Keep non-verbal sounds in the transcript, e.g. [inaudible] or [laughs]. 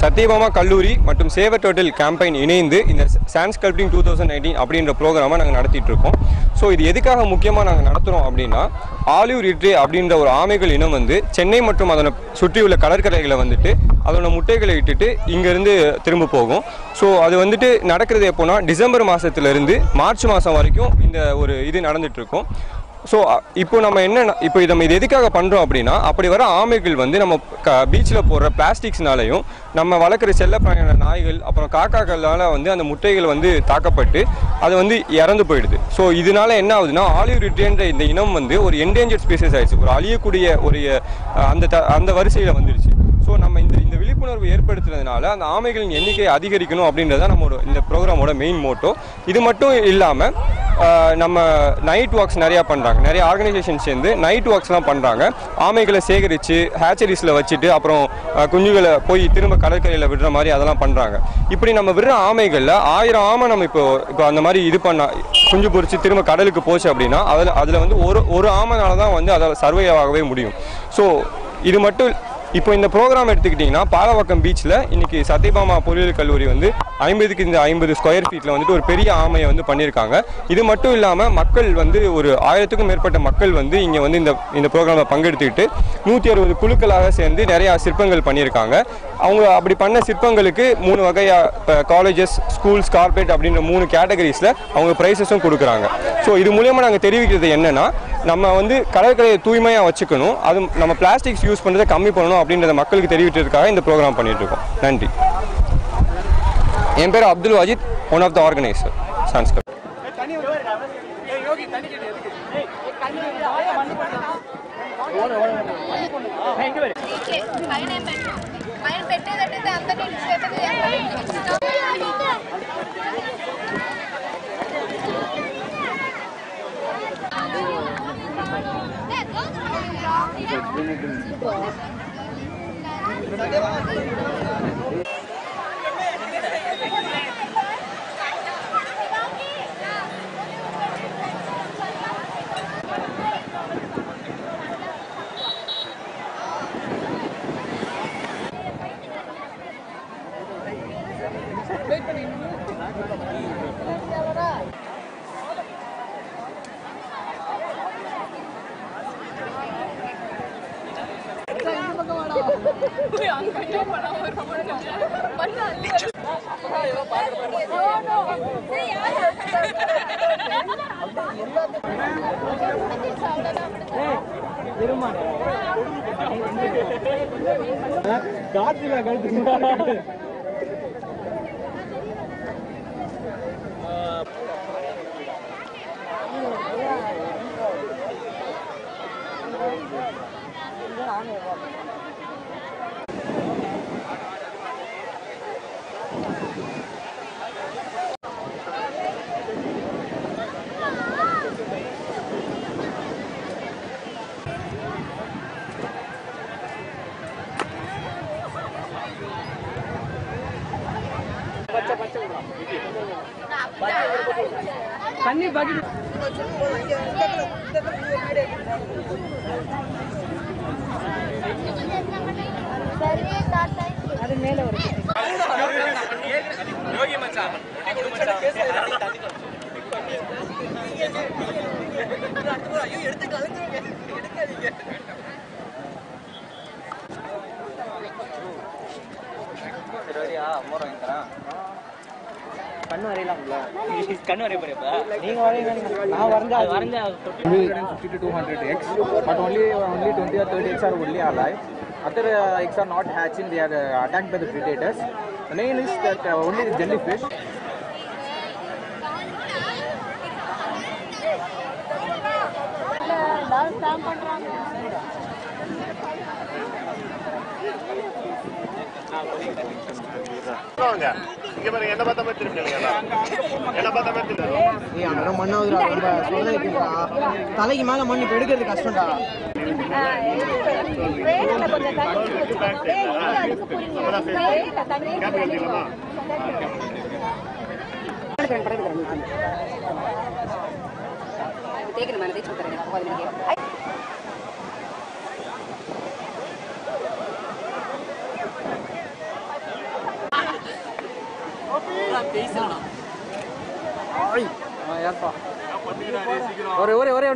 சத்யபாமா கல்லூரி மற்றும் சேவர் total campaign இணைந்து இந்த சான்ஸ் ஸ்கல்ப்டிங் டூ தௌசண்ட் நைன்டீன் அப்படின்ற ப்ரோக்ராமை நாங்கள் நடத்திட்டு இருக்கோம் ஸோ இது எதுக்காக முக்கியமாக நாங்கள் நடத்துகிறோம் அப்படின்னா ஆலிவ் ரிட்ரே அப்படின்ற ஒரு ஆமைகள் இனம் வந்து சென்னை மற்றும் அதனை சுற்றியுள்ள கடற்கரைகளை வந்துட்டு அதோட முட்டைகளை இட்டுட்டு இங்கேருந்து திரும்ப போகும். ஸோ அது வந்துட்டு நடக்கிறது எப்போனா டிசம்பர் மாதத்துலேருந்து மார்ச் மாதம் வரைக்கும் இந்த ஒரு இது நடந்துட்டு இருக்கும் ஸோ இப்போ நம்ம என்ன இப்போ நம்ம இது எதுக்காக பண்ணுறோம் அப்படின்னா அப்படி வர ஆமைகள் வந்து நம்ம க பீச்சில் போடுற பிளாஸ்டிக்ஸ்னாலையும் நம்ம வளர்க்குற செல்லப்பிராணியான நாய்கள் அப்புறம் காக்காக்களால் வந்து அந்த முட்டைகள் வந்து தாக்கப்பட்டு அது வந்து இறந்து போயிடுது. ஸோ இதனால என்ன ஆகுதுன்னா ஆலிவ் ரிட்ரேன்ற இந்த இனம் வந்து ஒரு என்டேஞ்சர்ட் ஸ்பீசஸ் ஆயிடுச்சு. ஒரு அழியக்கூடிய ஒரு அந்த த அந்த வரிசையில் வந்துடுச்சு ஸோ நம்ம இந்த இந்த விழிப்புணர்வு ஏற்படுத்துறதுனால அந்த ஆமைகளின் எண்ணிக்கையை அதிகரிக்கணும் அப்படின்றத நம்மளோட இந்த ப்ரோக்ராமோட மெயின் மோட்டோ இது மட்டும் இல்லாமல் நம்ம நைட் வாக்ஸ் நிறையா பண்ணுறாங்க நிறைய ஆர்கனைசேஷன் சேர்ந்து நைட் வாக்ஸ்லாம் பண்ணுறாங்க ஆமைகளை சேகரித்து ஹேச்சரிஸில் வச்சுட்டு அப்புறம் குஞ்சுகளை போய் திரும்ப கடற்கரையில் விடுற மாதிரி அதெல்லாம் பண்ணுறாங்க இப்படி நம்ம விடுற ஆமைகளில் ஆயிரம் ஆமை நம்ம இப்போ இப்போ அந்த மாதிரி இது பண்ண குஞ்சு பொறிச்சு திரும்ப கடலுக்கு போச்சு அப்படின்னா அதில் அதில் வந்து ஒரு ஒரு ஆமைனால தான் வந்து அதில் சர்வே ஆகவே முடியும். ஸோ இது மட்டும் இப்போ இந்த ப்ரோக்ராம் எடுத்துக்கிட்டிங்கன்னா பாலவாக்கம் பீச்சில் இன்றைக்கி சத்யபாமா பொறியியல் கல்லூரி வந்து ஐம்பதுக்கு இந்த ஐம்பது ஸ்கொயர் ஃபீட்டில் வந்துட்டு ஒரு பெரிய ஆமையை வந்து பண்ணியிருக்காங்க. இது மட்டும் இல்லாமல் மக்கள் வந்து ஒரு ஆயிரத்துக்கும் மேற்பட்ட மக்கள் வந்து இங்கே வந்து இந்த இந்த ப்ரோக்ராமில் பங்கெடுத்துக்கிட்டு நூற்றி அறுபது குழுக்களாக சேர்ந்து நிறையா சிற்பங்கள் பண்ணியிருக்காங்க. அவங்க அப்படி பண்ண சிற்பங்களுக்கு மூணு வகையாக இப்போ காலேஜஸ் ஸ்கூல்ஸ் கார்பரேட் அப்படின்ற மூணு கேட்டகரிஸில் அவங்க ப்ரைஸஸும் கொடுக்குறாங்க. ஸோ இது மூலயமா நாங்கள் தெரிவிக்கிறது என்னென்னா நம்ம வந்து கடற்கரையை தூய்மையாக வச்சுக்கணும். அது நம்ம பிளாஸ்டிக்ஸ் யூஸ் பண்ணுறதை கம்மி பண்ணணும் அப்படின்றத மக்களுக்கு தெரிவிக்கிறதுக்காக இந்த ப்ரோக்ராம் பண்ணிகிட்ருக்கோம் நன்றி. என் பேர் Abdul Wajid one of the organiser Sanskar పైన Gracias. [laughs] காத்துல கழுத்து. தண்ணி பாக்கி அது மேல ஒரு யோகி மச்சான் எடுத்து கலந்துருங்க எடுக்காதீங்க சரியா மோர் வாங்கி தரேன் கண் வரையலாம் கண் வரைய போறியப்பா நீங்க வரையலாம் நான் வரைஞ்சா வரைஞ்சா 250 to 200x but only only 20 or 30 x are only alive other uh, eggs are not hatching they are uh, attacked by the predators the main is that uh, only the jellyfish எல்லாரும் stamp பண்ணுறாங்க இங்க பாருங்க என்ன பார்த்த மாதிரி திரும்பி என்ன பார்த்த மாதிரி திரும்பி மண்ணாகுதுடா ரொம்ப தலைக்கு மேல மண் இப்ப எடுக்கிறது கஷ்டம்டா. கேப் எடுத்துக்கலாமா ஒரே ஒரே ஒரே